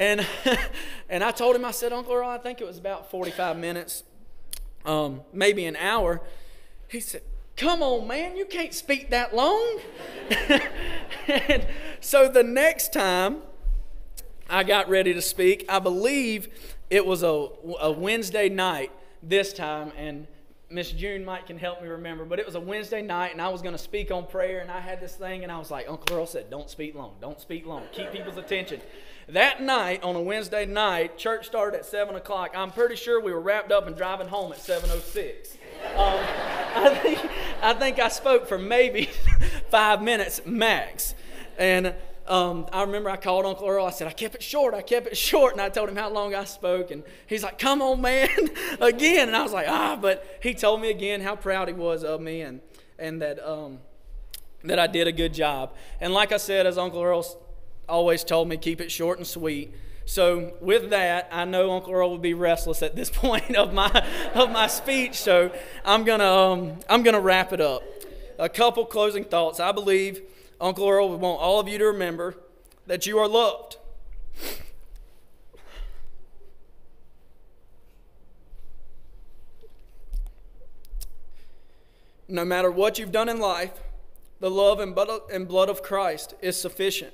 And, and I told him, I said, Uncle Earl, I think it was about 45 minutes, um, maybe an hour. He said, Come on, man, you can't speak that long. and so the next time I got ready to speak, I believe it was a, a Wednesday night this time, and Miss June might can help me remember, but it was a Wednesday night, and I was going to speak on prayer, and I had this thing, and I was like, Uncle Earl said, "Don't speak long, don't speak long, keep people's attention." That night, on a Wednesday night, church started at seven o'clock. I'm pretty sure we were wrapped up and driving home at seven oh six. Um, I think I think I spoke for maybe five minutes max, and um, I remember I called Uncle Earl. I said, I kept it short. I kept it short. And I told him how long I spoke. And he's like, come on, man, again. And I was like, ah, but he told me again how proud he was of me and, and that, um, that I did a good job. And like I said, as Uncle Earl always told me, keep it short and sweet. So with that, I know Uncle Earl would be restless at this point of my of my speech. So I'm gonna um, I'm gonna wrap it up. A couple closing thoughts. I believe Uncle Earl would want all of you to remember that you are loved. No matter what you've done in life, the love and blood of Christ is sufficient.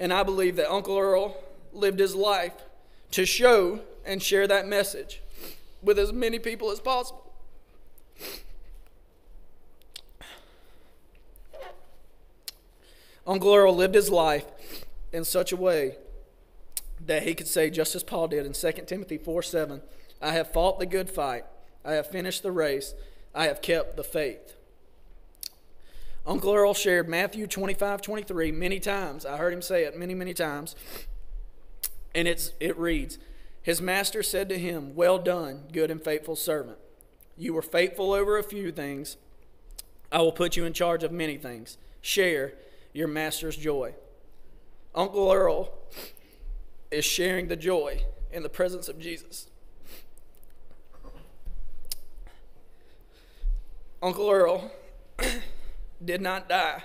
And I believe that Uncle Earl lived his life to show and share that message with as many people as possible. Uncle Earl lived his life in such a way that he could say, just as Paul did in 2 Timothy 4 7, I have fought the good fight, I have finished the race, I have kept the faith. Uncle Earl shared Matthew 25 23 many times. I heard him say it many, many times. And it's, it reads His master said to him, Well done, good and faithful servant. You were faithful over a few things. I will put you in charge of many things. Share your master's joy. Uncle Earl is sharing the joy in the presence of Jesus. Uncle Earl did not die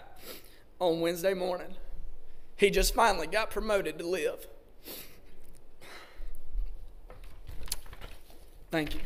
on Wednesday morning. He just finally got promoted to live. Thank you.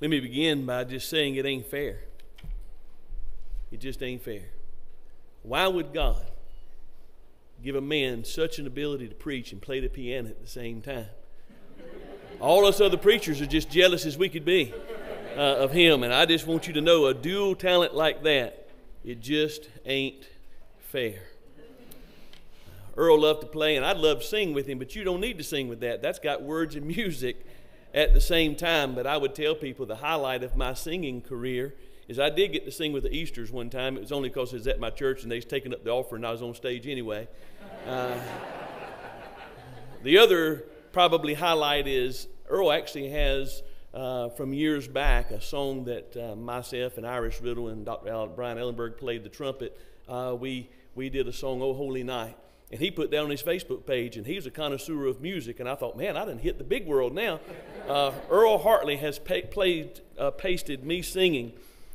Let me begin by just saying it ain't fair. It just ain't fair. Why would God give a man such an ability to preach and play the piano at the same time? All us other preachers are just jealous as we could be uh, of him, and I just want you to know a dual talent like that, it just ain't fair. Earl loved to play, and I'd love to sing with him, but you don't need to sing with that. That's got words and music at the same time. But I would tell people the highlight of my singing career is I did get to sing with the Easters one time. It was only because it was at my church and they was taking up the offering and I was on stage anyway. Uh, the other probably highlight is Earl actually has uh, from years back a song that uh, myself and Irish Riddle and Dr. Brian Ellenberg played the trumpet. Uh, we, we did a song, Oh Holy Night. And he put down on his Facebook page, and he's a connoisseur of music. And I thought, man, I didn't hit the big world now. Uh, Earl Hartley has pay, played, uh, pasted me singing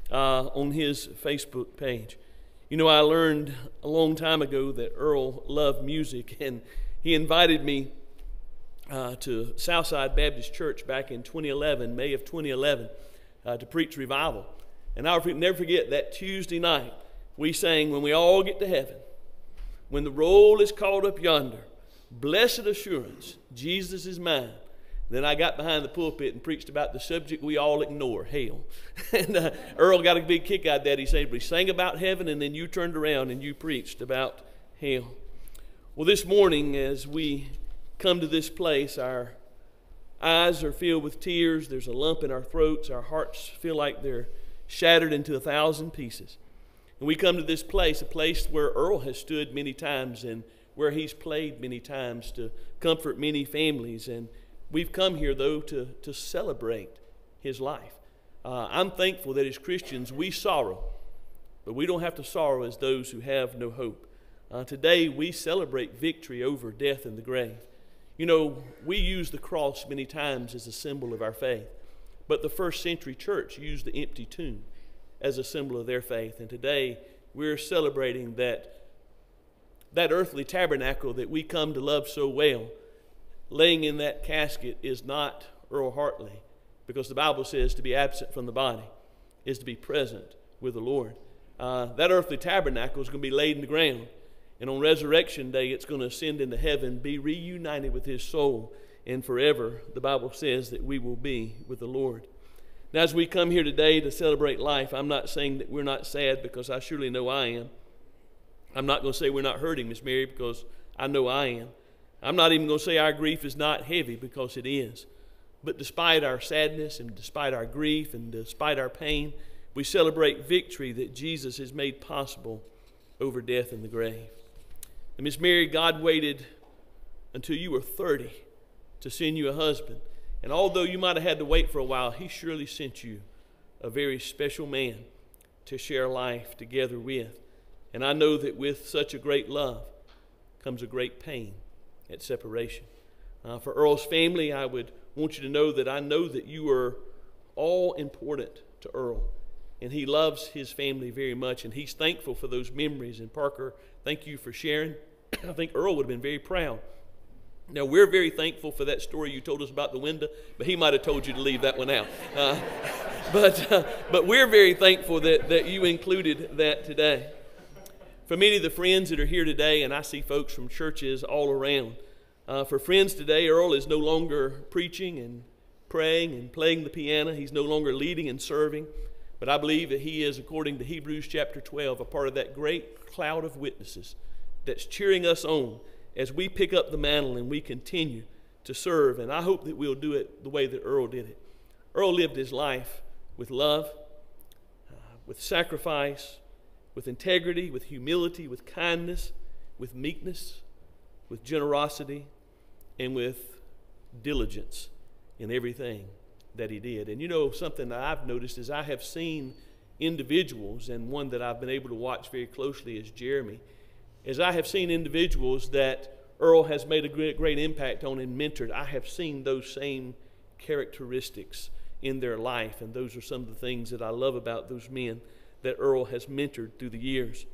uh, on his Facebook page. You know, I learned a long time ago that Earl loved music, and he invited me uh, to Southside Baptist Church back in 2011, May of 2011, uh, to preach revival. And I'll never forget that Tuesday night, we sang, When We All Get to Heaven when the roll is called up yonder, blessed assurance, Jesus is mine. Then I got behind the pulpit and preached about the subject we all ignore, hell. and uh, Earl got a big kick out of that. He said, We sang about heaven, and then you turned around and you preached about hell. Well, this morning, as we come to this place, our eyes are filled with tears. There's a lump in our throats. Our hearts feel like they're shattered into a thousand pieces. And we come to this place, a place where Earl has stood many times and where he's played many times to comfort many families. And we've come here, though, to, to celebrate his life. Uh, I'm thankful that as Christians we sorrow, but we don't have to sorrow as those who have no hope. Uh, today we celebrate victory over death and the grave. You know, we use the cross many times as a symbol of our faith, but the first century church used the empty tomb as a symbol of their faith. And today we're celebrating that that earthly tabernacle that we come to love so well. Laying in that casket is not Earl Hartley, because the Bible says to be absent from the body is to be present with the Lord. Uh, that earthly tabernacle is going to be laid in the ground. And on resurrection day, it's going to ascend into heaven, be reunited with his soul, and forever, the Bible says that we will be with the Lord. Now, as we come here today to celebrate life, I'm not saying that we're not sad because I surely know I am. I'm not going to say we're not hurting, Miss Mary, because I know I am. I'm not even going to say our grief is not heavy because it is. But despite our sadness and despite our grief and despite our pain, we celebrate victory that Jesus has made possible over death and the grave. And Miss Mary, God waited until you were 30 to send you a husband. And although you might have had to wait for a while, He surely sent you a very special man to share life together with. And I know that with such a great love comes a great pain at separation. Uh, for Earl's family, I would want you to know that I know that you are all important to Earl. And he loves his family very much, and he's thankful for those memories. And Parker, thank you for sharing. I think Earl would have been very proud now, we're very thankful for that story you told us about the window, but he might have told you to leave that one out. Uh, but, uh, but we're very thankful that, that you included that today. For many of the friends that are here today, and I see folks from churches all around, uh, for friends today, Earl is no longer preaching and praying and playing the piano. He's no longer leading and serving. But I believe that he is, according to Hebrews chapter 12, a part of that great cloud of witnesses that's cheering us on as we pick up the mantle and we continue to serve. And I hope that we'll do it the way that Earl did it. Earl lived his life with love, uh, with sacrifice, with integrity, with humility, with kindness, with meekness, with generosity, and with diligence in everything that he did. And you know, something that I've noticed is I have seen individuals, and one that I've been able to watch very closely is Jeremy as I have seen individuals that Earl has made a great, great impact on and mentored, I have seen those same characteristics in their life. And those are some of the things that I love about those men that Earl has mentored through the years.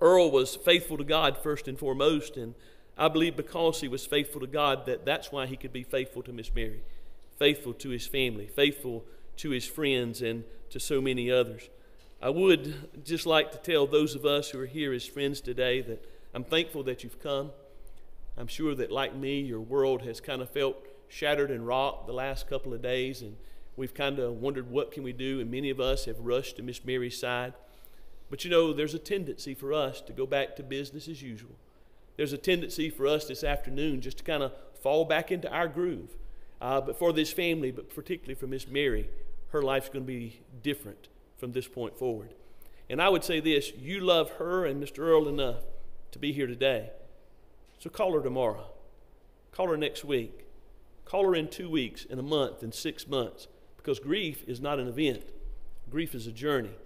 Earl was faithful to God first and foremost, and I believe because he was faithful to God that that's why he could be faithful to Miss Mary, faithful to his family, faithful to his friends and to so many others. I would just like to tell those of us who are here as friends today that I'm thankful that you've come. I'm sure that, like me, your world has kind of felt shattered and rocked the last couple of days, and we've kind of wondered what can we do, and many of us have rushed to Miss Mary's side. But you know, there's a tendency for us to go back to business as usual. There's a tendency for us this afternoon just to kind of fall back into our groove. Uh, but for this family, but particularly for Miss Mary, her life's going to be different from this point forward. And I would say this you love her and Mr. Earl enough to be here today. So call her tomorrow. Call her next week. Call her in two weeks, in a month, in six months. Because grief is not an event, grief is a journey.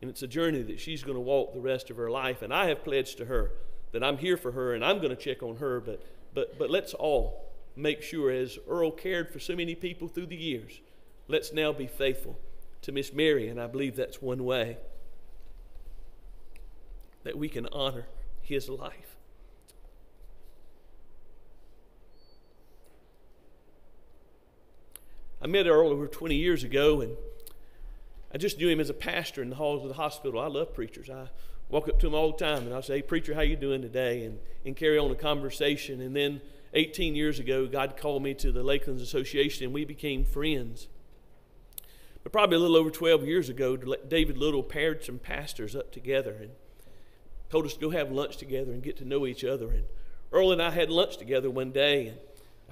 And it's a journey that she's going to walk the rest of her life. And I have pledged to her that I'm here for her and I'm going to check on her. But, but, but let's all make sure, as Earl cared for so many people through the years, let's now be faithful to Miss Mary, and I believe that's one way that we can honor his life. I met Earl over 20 years ago, and I just knew him as a pastor in the halls of the hospital. I love preachers. I walk up to him all the time, and I say, "Hey, preacher, how you doing today?" and and carry on a conversation. And then 18 years ago, God called me to the Lakelands Association, and we became friends. But probably a little over 12 years ago, David Little paired some pastors up together and told us to go have lunch together and get to know each other. And Earl and I had lunch together one day, and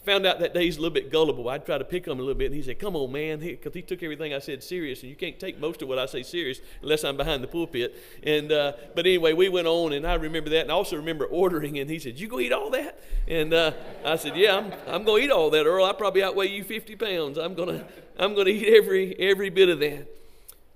I found out that day he's a little bit gullible. I'd try to pick on him a little bit, and he said, Come on, man, because he, he, took everything I said serious, and you can't take most of what I say serious unless I'm behind the pulpit. And uh, But anyway, we went on, and I remember that, and I also remember ordering, and he said, You go eat all that? And uh, I said, Yeah, I'm, I'm going to eat all that, Earl. I probably outweigh you 50 pounds. I'm going to I'm to eat every, every bit of that.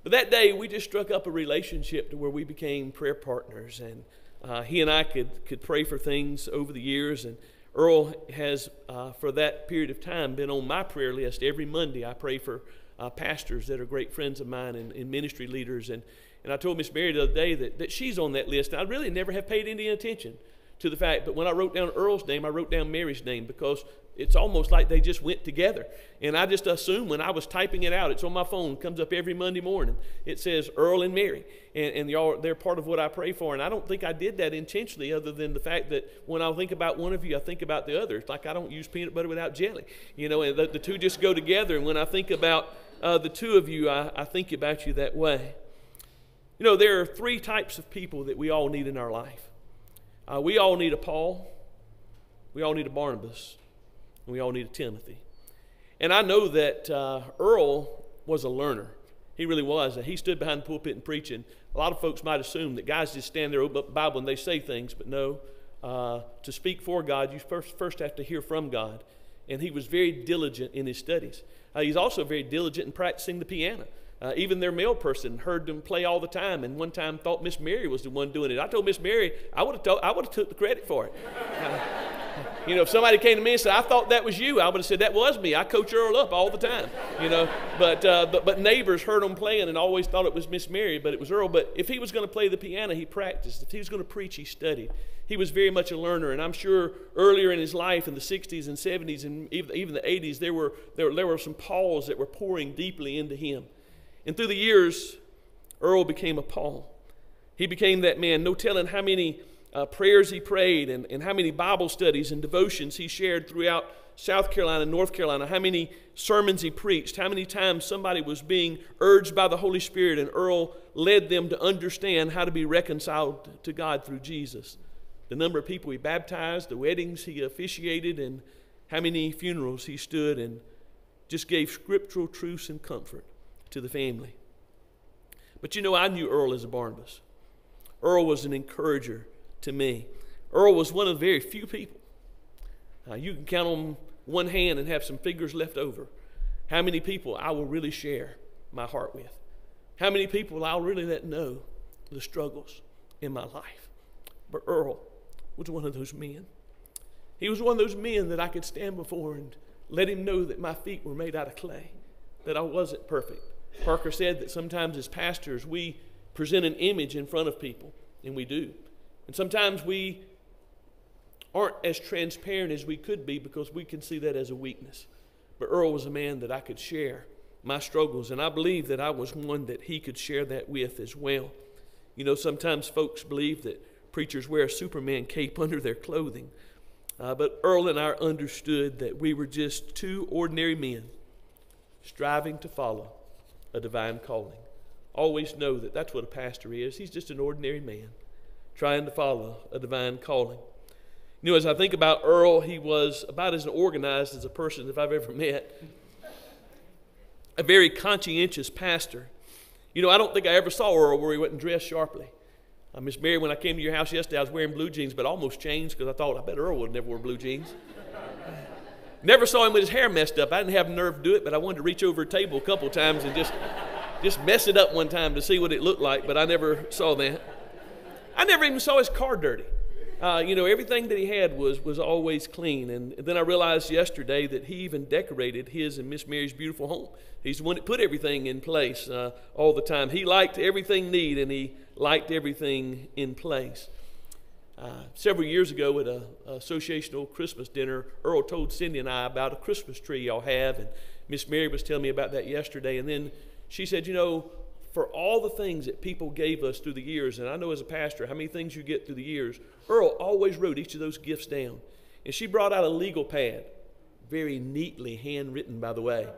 But that day, we just struck up a relationship to where we became prayer partners, and uh, he and I could, could pray for things over the years, and Earl has, uh, for that period of time, been on my prayer list every Monday. I pray for uh, pastors that are great friends of mine and, and, ministry leaders. And, and I told Miss Mary the other day that, that she's on that list. And I really never have paid any attention to the fact, but when I wrote down Earl's name, I wrote down Mary's name because it's almost like they just went together. And I just assume when I was typing it out, it's on my phone, comes up every Monday morning. It says Earl and Mary. And, and y'all, they're part of what I pray for. And I don't think I did that intentionally, other than the fact that when I think about one of you, I think about the other. It's like I don't use peanut butter without jelly. You know, and the, the two just go together. And when I think about uh, the two of you, I, I think about you that way. You know, there are three types of people that we all need in our life. Uh, we all need a Paul, we all need a Barnabas, and we all need a Timothy. And I know that uh, Earl was a learner. He really was. He stood behind the pulpit and preaching. A lot of folks might assume that guys just stand there, open up the Bible, and they say things, but no. Uh, to speak for God, you first, first have to hear from God. And he was very diligent in his studies. Uh, he's also very diligent in practicing the piano. Uh, even their mail person heard them play all the time, and one time thought Miss Mary was the one doing it. I told Miss Mary I would have told, I would have took the credit for it. Uh, you know, if somebody came to me and said, I thought that was you, I would have said, that was me. I coach Earl up all the time, you know. But, uh, but, but neighbors heard him playing and always thought it was Miss Mary, but it was Earl. But if he was going to play the piano, he practiced. If he was going to preach, he studied. He was very much a learner. And I'm sure earlier in his life, in the 60s and 70s and even, even the 80s, there were, there, there were some Pauls that were pouring deeply into him. And through the years, Earl became a Paul. He became that man. No telling how many uh, prayers he prayed and, and how many Bible studies and devotions he shared throughout South Carolina and North Carolina, how many sermons he preached, how many times somebody was being urged by the Holy Spirit, and Earl led them to understand how to be reconciled to God through Jesus. The number of people he baptized, the weddings he officiated, and how many funerals he stood and just gave scriptural truths and comfort to the family. But you know, I knew Earl as a Barnabas. Earl was an encourager to me. Earl was one of the very few people. You can count on one hand and have some fingers left over. How many people I will really share my heart with? How many people I'll really let know the struggles in my life? But Earl was one of those men. He was one of those men that I could stand before and let him know that my feet were made out of clay, that I wasn't perfect. Parker said that sometimes as pastors we present an image in front of people, and we do. And sometimes we aren't as transparent as we could be because we can see that as a weakness. But Earl was a man that I could share my struggles, and I believe that I was one that he could share that with as well. You know, sometimes folks believe that preachers wear a Superman cape under their clothing. Uh, but Earl and I understood that we were just two ordinary men striving to follow a divine calling. Always know that that's what a pastor is. He's just an ordinary man trying to follow a divine calling. You know, as I think about Earl, he was about as organized as a person if I've ever met. A very conscientious pastor. You know, I don't think I ever saw Earl where he wasn't dressed sharply. Uh, Miss Mary, when I came to your house yesterday, I was wearing blue jeans, but almost changed because I thought, I bet Earl would never wear blue jeans. Never saw him with his hair messed up. I didn't have nerve to do it, but I wanted to reach over a table a couple times and just, just mess it up one time to see what it looked like, but I never saw that. I never even saw his car dirty. Uh, you know, everything that he had was, was always clean. And then I realized yesterday that he even decorated his and Miss Mary's beautiful home. He's the one that put everything in place uh, all the time. He liked everything neat and he liked everything in place. Uh, several years ago at a, a associational Christmas dinner, Earl told Cindy and I about a Christmas tree y'all have, and Miss Mary was telling me about that yesterday. And then she said, You know, for all the things that people gave us through the years, and I know as a pastor how many things you get through the years, Earl always wrote each of those gifts down. And she brought out a legal pad, very neatly handwritten, by the way.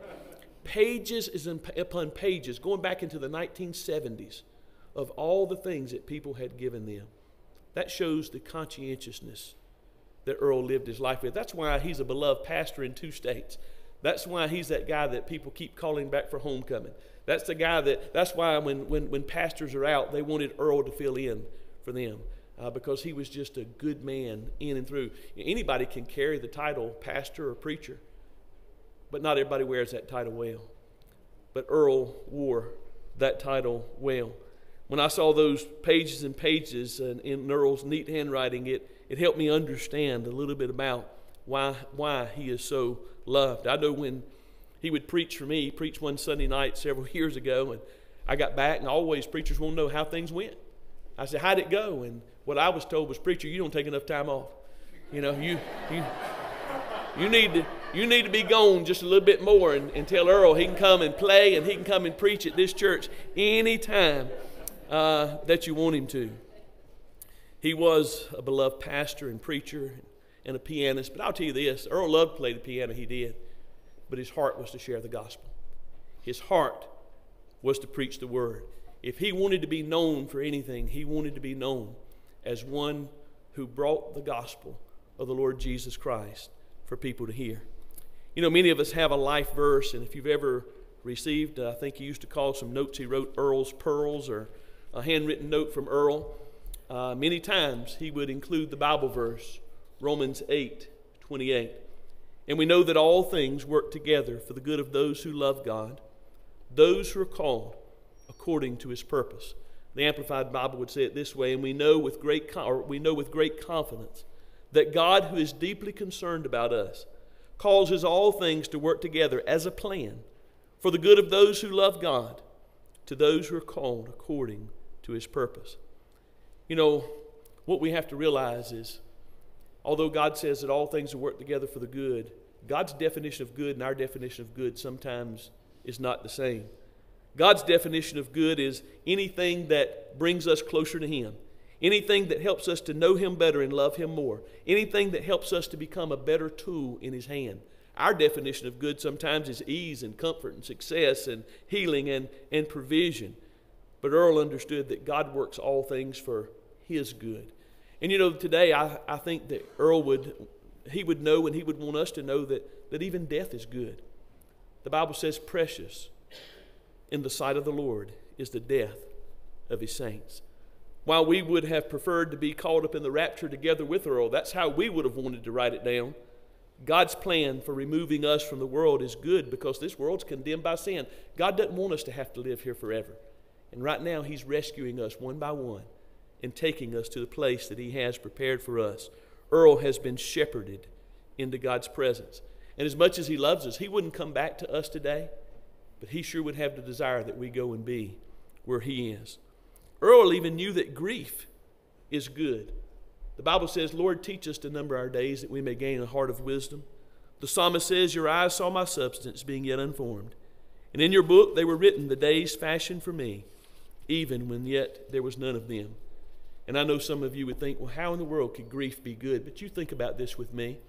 Pages is upon pages, going back into the 1970s, of all the things that people had given them. That shows the conscientiousness that Earl lived his life with. That's why he's a beloved pastor in two states. That's why he's that guy that people keep calling back for homecoming. That's the guy that, that's why when, when, when pastors are out, they wanted Earl to fill in for them uh, because he was just a good man in and through. Anybody can carry the title pastor or preacher, but not everybody wears that title well. But Earl wore that title well. When I saw those pages and pages in, in Earl's neat handwriting, it, it helped me understand a little bit about why, why he is so loved. I know when he would preach for me. He preached one Sunday night several years ago, and I got back, and always preachers want to know how things went. I said, How'd it go? And what I was told was, Preacher, you don't take enough time off. You know, you, you, you, need, to, you need to be gone just a little bit more and, and tell Earl he can come and play and he can come and preach at this church anytime uh, that you want him to. He was a beloved pastor and preacher and a pianist, but I'll tell you this Earl loved to play the piano, he did but his heart was to share the gospel. His heart was to preach the word. If he wanted to be known for anything, he wanted to be known as one who brought the gospel of the Lord Jesus Christ for people to hear. You know, many of us have a life verse, and if you've ever received, uh, I think he used to call some notes he wrote Earl's Pearls or a handwritten note from Earl. Uh, many times he would include the Bible verse, Romans 8 28. And we know that all things work together for the good of those who love God, those who are called according to his purpose. The Amplified Bible would say it this way, and we know with great, or we know with great confidence that God, who is deeply concerned about us, causes all things to work together as a plan for the good of those who love God, to those who are called according to his purpose. You know, what we have to realize is although God says that all things work together for the good, God's definition of good and our definition of good sometimes is not the same. God's definition of good is anything that brings us closer to Him, anything that helps us to know Him better and love Him more, anything that helps us to become a better tool in His hand. Our definition of good sometimes is ease and comfort and success and healing and, and provision. But Earl understood that God works all things for His good. And you know, today I, I think that Earl would he would know and he would want us to know that, that even death is good. The Bible says, precious in the sight of the Lord is the death of his saints. While we would have preferred to be caught up in the rapture together with Earl, that's how we would have wanted to write it down. God's plan for removing us from the world is good because this world's condemned by sin. God doesn't want us to have to live here forever. And right now, He's rescuing us one by one and taking us to the place that He has prepared for us. Earl has been shepherded into God's presence. And as much as he loves us, he wouldn't come back to us today, but he sure would have the desire that we go and be where he is. Earl even knew that grief is good. The Bible says, Lord, teach us to number our days that we may gain a heart of wisdom. The psalmist says, Your eyes saw my substance being yet unformed. And in your book they were written the days fashioned for me, even when yet there was none of them. And I know some of you would think, well, how in the world could grief be good? But you think about this with me.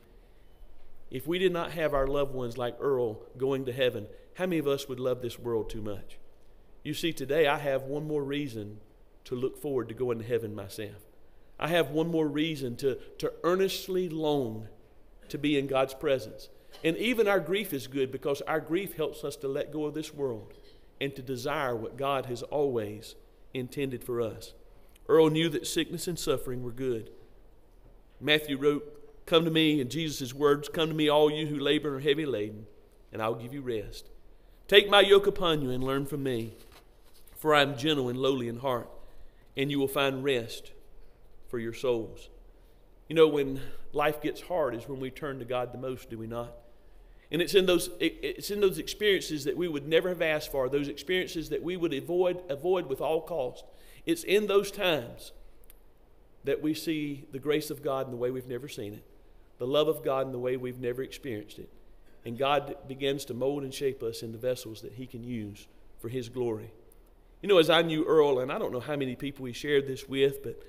If we did not have our loved ones like Earl going to heaven, how many of us would love this world too much? You see, today I have one more reason to look forward to going to heaven myself. I have one more reason to, to earnestly long to be in God's presence. And even our grief is good because our grief helps us to let go of this world and to desire what God has always intended for us. Earl knew that sickness and suffering were good. Matthew wrote, Come to me, in Jesus' words, Come to me, all you who labor and are heavy laden, and I'll give you rest. Take my yoke upon you and learn from me, for I am gentle and lowly in heart, and you will find rest for your souls. You know, when life gets hard is when we turn to God the most, do we not? And it's in those it's in those experiences that we would never have asked for, those experiences that we would avoid avoid with all cost. It's in those times that we see the grace of God in the way we've never seen it, the love of God in the way we've never experienced it. And God begins to mold and shape us into vessels that He can use for His glory. You know, as I knew Earl, and I don't know how many people he shared this with, but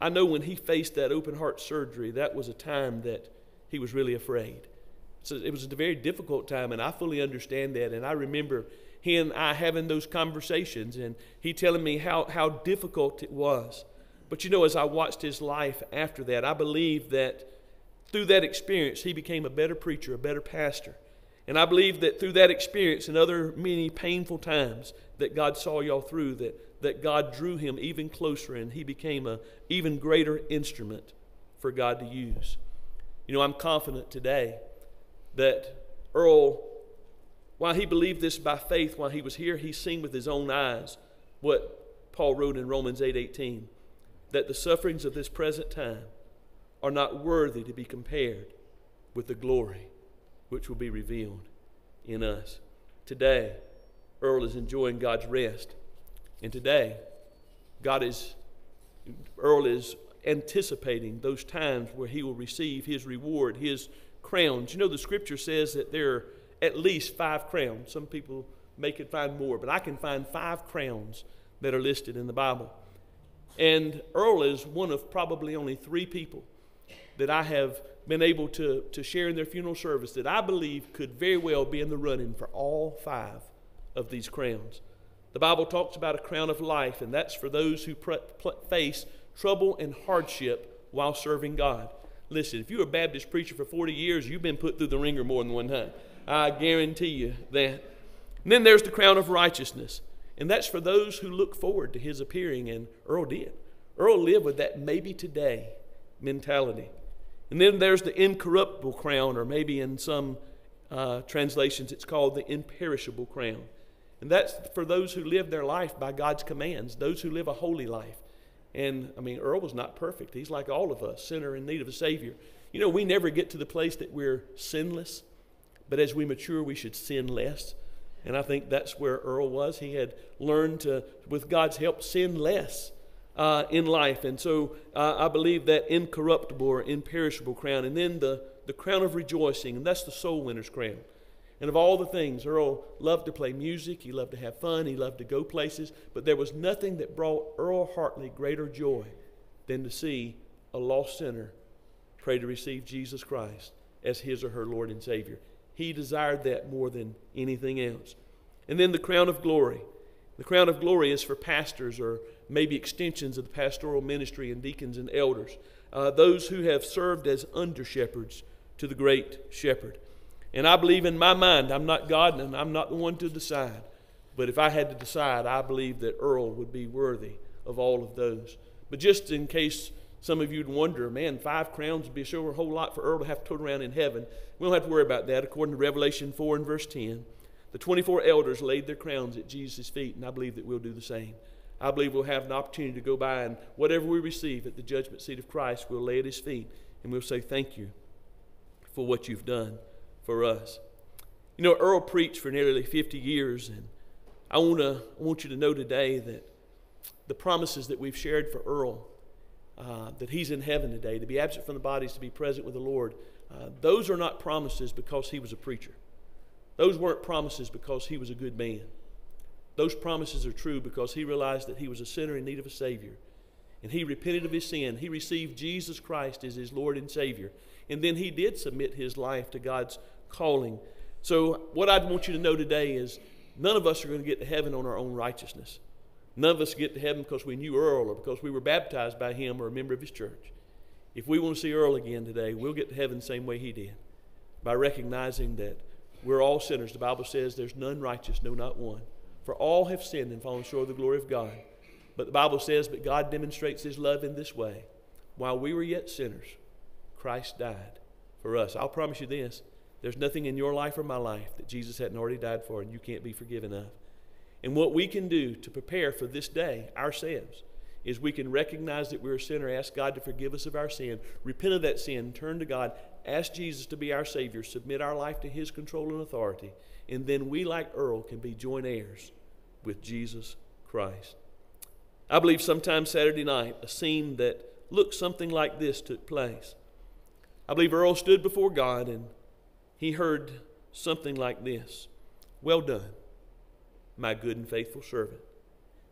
I know when he faced that open heart surgery, that was a time that he was really afraid. So it was a very difficult time, and I fully understand that. And I remember he and I having those conversations, and he telling me how, how difficult it was. But you know, as I watched his life after that, I believe that through that experience, he became a better preacher, a better pastor. And I believe that through that experience and other many painful times that God saw y'all through, that that God drew him even closer and he became an even greater instrument for God to use. You know, I'm confident today that Earl, while he believed this by faith while he was here, he's seen with his own eyes what Paul wrote in Romans 8:18 that the sufferings of this present time are not worthy to be compared with the glory which will be revealed in us. Today, Earl is enjoying God's rest and today, God is, Earl is anticipating those times where he will receive his reward, his crowns. You know, the scripture says that there are at least five crowns. Some people may could find more, but I can find five crowns that are listed in the Bible. And Earl is one of probably only three people that I have been able to, to share in their funeral service that I believe could very well be in the running for all five of these crowns. The Bible talks about a crown of life, and that's for those who face trouble and hardship while serving God. Listen, if you're a Baptist preacher for 40 years, you've been put through the wringer more than one time. I guarantee you that. And then there's the crown of righteousness, and that's for those who look forward to his appearing, and Earl did. Earl lived with that maybe today mentality. And then there's the incorruptible crown, or maybe in some uh, translations it's called the imperishable crown. And that's for those who live their life by God's commands, those who live a holy life. And I mean, Earl was not perfect. He's like all of us, sinner in need of a Savior. You know, we never get to the place that we're sinless, but as we mature, we should sin less. And I think that's where Earl was. He had learned to, with God's help, sin less uh, in life. And so uh, I believe that incorruptible or imperishable crown. And then the, the crown of rejoicing, and that's the soul winner's crown. And of all the things, Earl loved to play music, he loved to have fun, he loved to go places, but there was nothing that brought Earl Hartley greater joy than to see a lost sinner pray to receive Jesus Christ as his or her Lord and Savior. He desired that more than anything else. And then the crown of glory. The crown of glory is for pastors or maybe extensions of the pastoral ministry and deacons and elders, uh, those who have served as under shepherds to the great shepherd. And I believe in my mind, I'm not God and I'm not the one to decide. But if I had to decide, I believe that Earl would be worthy of all of those. But just in case some of you'd wonder, man, five crowns would be sure a whole lot for Earl to have to turn around in heaven. We don't have to worry about that. According to Revelation 4 and verse 10, the 24 elders laid their crowns at Jesus' feet, and I believe that we'll do the same. I believe we'll have an opportunity to go by and whatever we receive at the judgment seat of Christ, we'll lay at his feet and we'll say, Thank you for what you've done for us. You know, Earl preached for nearly 50 years, and I, wanna, I want you to know today that the promises that we've shared for Earl, uh, that he's in heaven today, to be absent from the bodies, to be present with the Lord, uh, those are not promises because he was a preacher. Those weren't promises because he was a good man. Those promises are true because he realized that he was a sinner in need of a Savior. And he repented of his sin. He received Jesus Christ as his Lord and Savior. And then he did submit his life to God's calling. So, what I want you to know today is none of us are going to get to heaven on our own righteousness. None of us get to heaven because we knew Earl or because we were baptized by him or a member of his church. If we want to see Earl again today, we'll get to heaven the same way he did by recognizing that we're all sinners. The Bible says there's none righteous, no, not one. For all have sinned and fallen short of the glory of God. But the Bible says, But God demonstrates his love in this way. While we were yet sinners, Christ died for us. I'll promise you this there's nothing in your life or my life that Jesus hadn't already died for and you can't be forgiven of. And what we can do to prepare for this day ourselves is we can recognize that we're a sinner, ask God to forgive us of our sin, repent of that sin, turn to God, ask Jesus to be our Savior, submit our life to His control and authority, and then we, like Earl, can be joint heirs with Jesus Christ. I believe sometime Saturday night, a scene that looked something like this took place. I believe Earl stood before God and he heard something like this Well done, my good and faithful servant.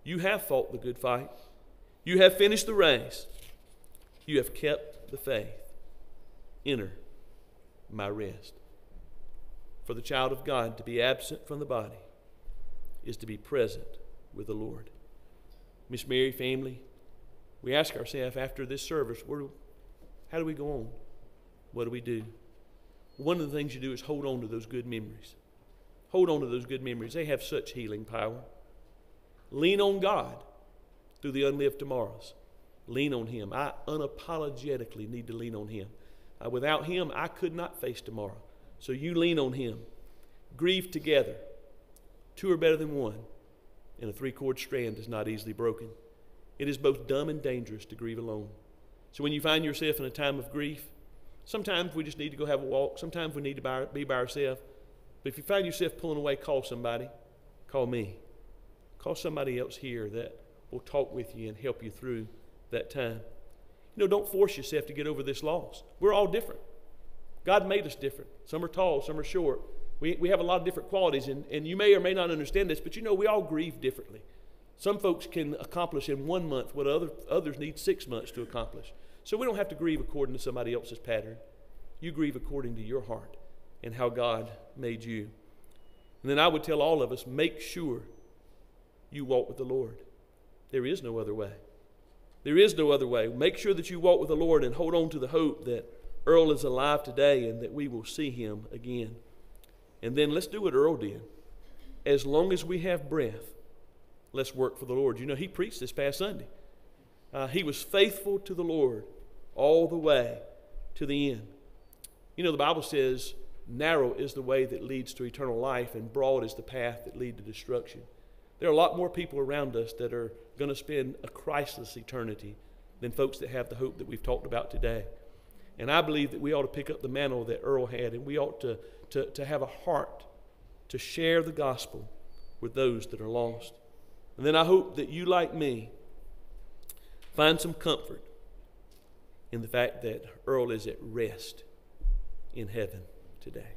You have fought the good fight, you have finished the race, you have kept the faith. Enter my rest. For the child of God to be absent from the body is to be present with the Lord. Miss Mary family, we ask ourselves after this service, where, do, how do we go on? What do we do? One of the things you do is hold on to those good memories. Hold on to those good memories. They have such healing power. Lean on God through the unlived tomorrows. Lean on Him. I unapologetically need to lean on Him. Uh, without Him, I could not face tomorrow. So you lean on Him. Grieve together. Two are better than one, and a three chord strand is not easily broken. It is both dumb and dangerous to grieve alone. So when you find yourself in a time of grief, sometimes we just need to go have a walk. Sometimes we need to be by ourselves. But if you find yourself pulling away, call somebody. Call me. Call somebody else here that will talk with you and help you through that time. You know, don't force yourself to get over this loss. We're all different. God made us different. Some are tall, some are short. We, we have a lot of different qualities, and, and you may or may not understand this, but you know, we all grieve differently. Some folks can accomplish in one month what other, others need six months to accomplish. So we don't have to grieve according to somebody else's pattern. You grieve according to your heart and how God made you. And then I would tell all of us make sure you walk with the Lord. There is no other way. There is no other way. Make sure that you walk with the Lord and hold on to the hope that Earl is alive today and that we will see him again. And then let's do what Earl did. As long as we have breath, let's work for the Lord. You know, he preached this past Sunday. Uh, he was faithful to the Lord all the way to the end. You know, the Bible says, narrow is the way that leads to eternal life, and broad is the path that leads to destruction. There are a lot more people around us that are going to spend a Christless eternity than folks that have the hope that we've talked about today. And I believe that we ought to pick up the mantle that Earl had, and we ought to, to, to have a heart to share the gospel with those that are lost. And then I hope that you, like me, find some comfort in the fact that Earl is at rest in heaven today.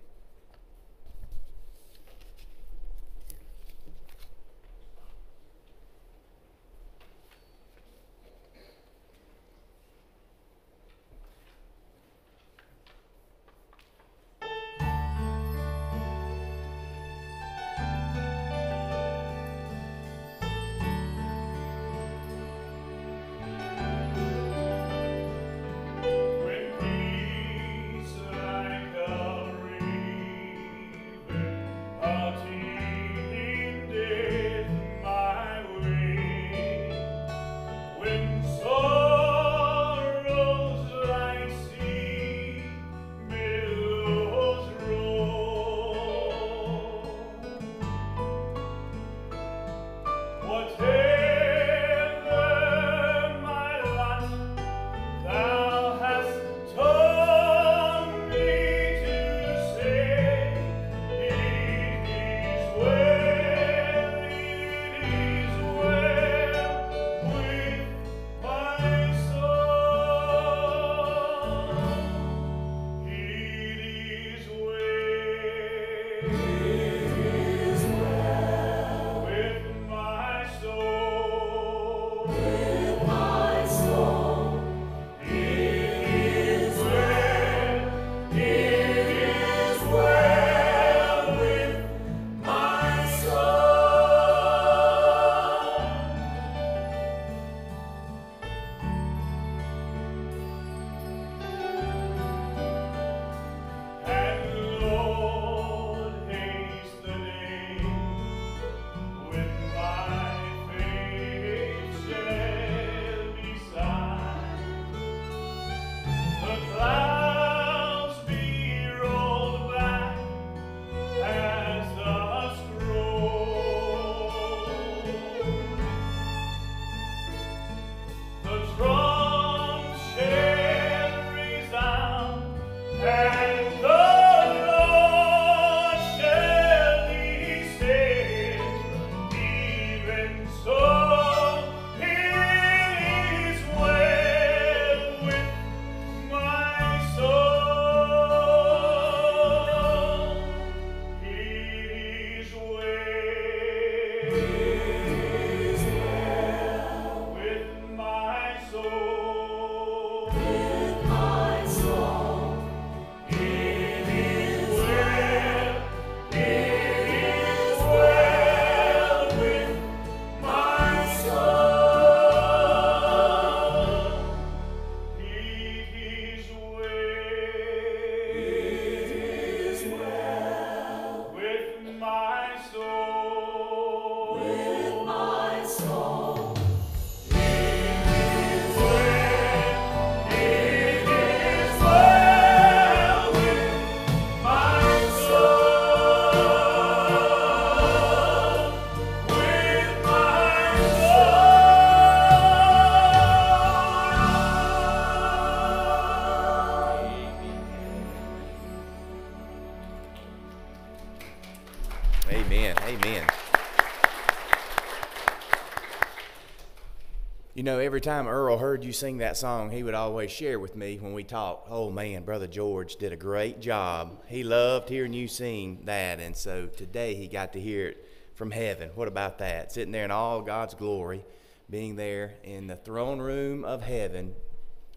Every time Earl heard you sing that song, he would always share with me when we talked, oh man, Brother George did a great job. He loved hearing you sing that. And so today he got to hear it from heaven. What about that? Sitting there in all God's glory, being there in the throne room of heaven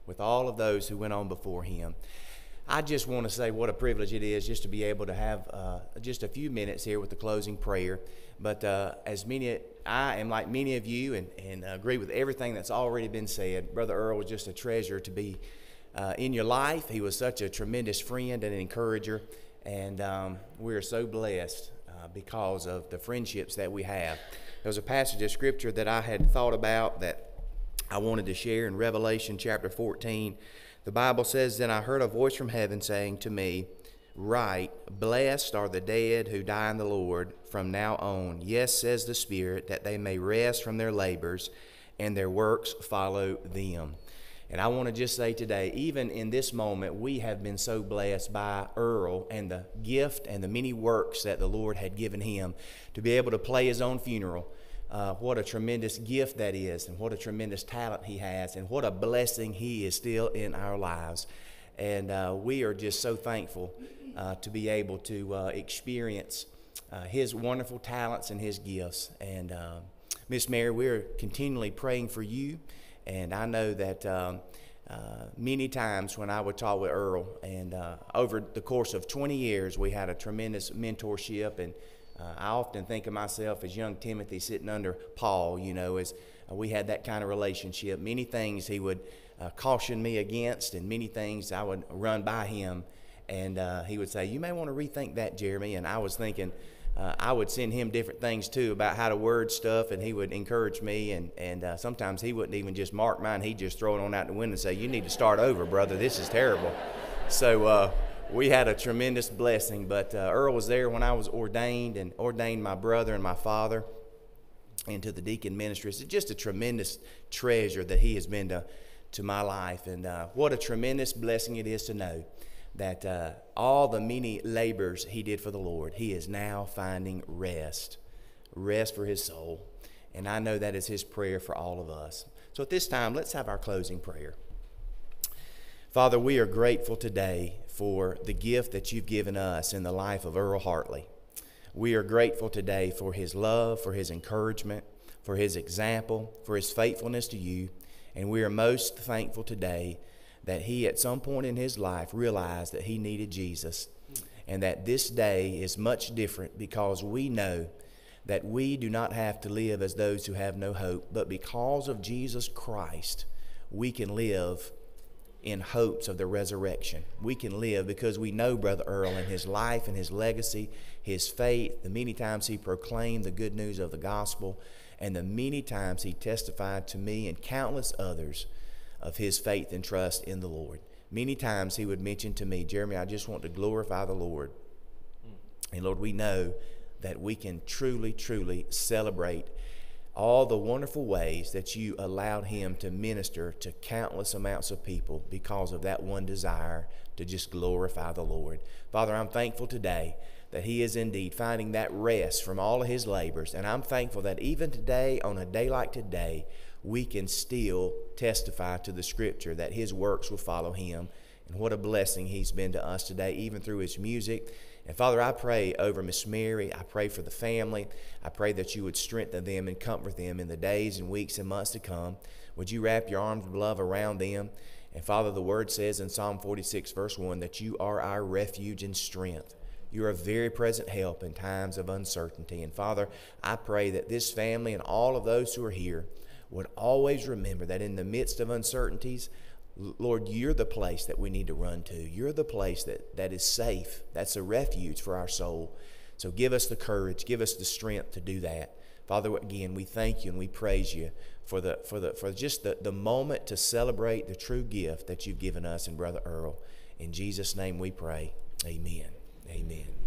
with all of those who went on before him. I just want to say what a privilege it is just to be able to have uh, just a few minutes here with the closing prayer. But uh, as many, I am like many of you and, and agree with everything that's already been said. Brother Earl was just a treasure to be uh, in your life. He was such a tremendous friend and encourager. And um, we are so blessed uh, because of the friendships that we have. There was a passage of scripture that I had thought about that I wanted to share in Revelation chapter 14 the Bible says, Then I heard a voice from heaven saying to me, Write, blessed are the dead who die in the Lord from now on. Yes, says the Spirit, that they may rest from their labors and their works follow them. And I want to just say today, even in this moment, we have been so blessed by Earl and the gift and the many works that the Lord had given him to be able to play his own funeral uh, what a tremendous gift that is, and what a tremendous talent he has, and what a blessing he is still in our lives. And uh, we are just so thankful uh, to be able to uh, experience uh, his wonderful talents and his gifts. And uh, Miss Mary, we're continually praying for you. And I know that um, many times when I would talk with Earl, and over the course of 20 years, we had a tremendous mentorship and uh, I often think of myself as young Timothy sitting under Paul, you know, as uh, we had that kind of relationship. Many things he would uh, caution me against, and many things I would run by him. And uh, he would say, You may want to rethink that, Jeremy. And I was thinking, uh, I would send him different things too about how to word stuff, and he would encourage me. And, and uh, sometimes he wouldn't even just mark mine, he'd just throw it on out the window and say, You need to start over, brother. This is terrible. So, we had a tremendous blessing. But uh, Earl was there when I was ordained and ordained my brother and my father into the deacon ministry. It's just a tremendous treasure that he has been to, to my life. And uh, what a tremendous blessing it is to know that uh, all the many labors he did for the Lord, he is now finding rest, rest for his soul. And I know that is his prayer for all of us. So at this time, let's have our closing prayer. Father, we are grateful today for the gift that you've given us in the life of Earl Hartley. We are grateful today for his love, for his encouragement, for his example, for his faithfulness to you. And we are most thankful today that he, at some point in his life, realized that he needed Jesus and that this day is much different because we know that we do not have to live as those who have no hope, but because of Jesus Christ, we can live in hopes of the resurrection. We can live because we know Brother Earl and his life and his legacy, his faith, the many times he proclaimed the good news of the gospel, and the many times he testified to me and countless others of his faith and trust in the Lord. Many times he would mention to me, Jeremy, I just want to glorify the Lord. And Lord, we know that we can truly, truly celebrate all the wonderful ways that you allowed him to minister to countless amounts of people because of that one desire to just glorify the Lord. Father, I'm thankful today that he is indeed finding that rest from all of his labors. And I'm thankful that even today, on a day like today, we can still testify to the scripture that his works will follow him. And what a blessing he's been to us today, even through his music and Father, I pray over Miss Mary. I pray for the family. I pray that you would strengthen them and comfort them in the days and weeks and months to come. Would you wrap your arms of love around them? And Father, the word says in Psalm 46, verse 1, that you are our refuge and strength. You are a very present help in times of uncertainty. And Father, I pray that this family and all of those who are here would always remember that in the midst of uncertainties, Lord, you're the place that we need to run to. You're the place that, that is safe. That's a refuge for our soul. So give us the courage, give us the strength to do that. Father, again, we thank you and we praise you for the for the for just the, the moment to celebrate the true gift that you've given us and Brother Earl. In Jesus' name we pray. Amen. Amen.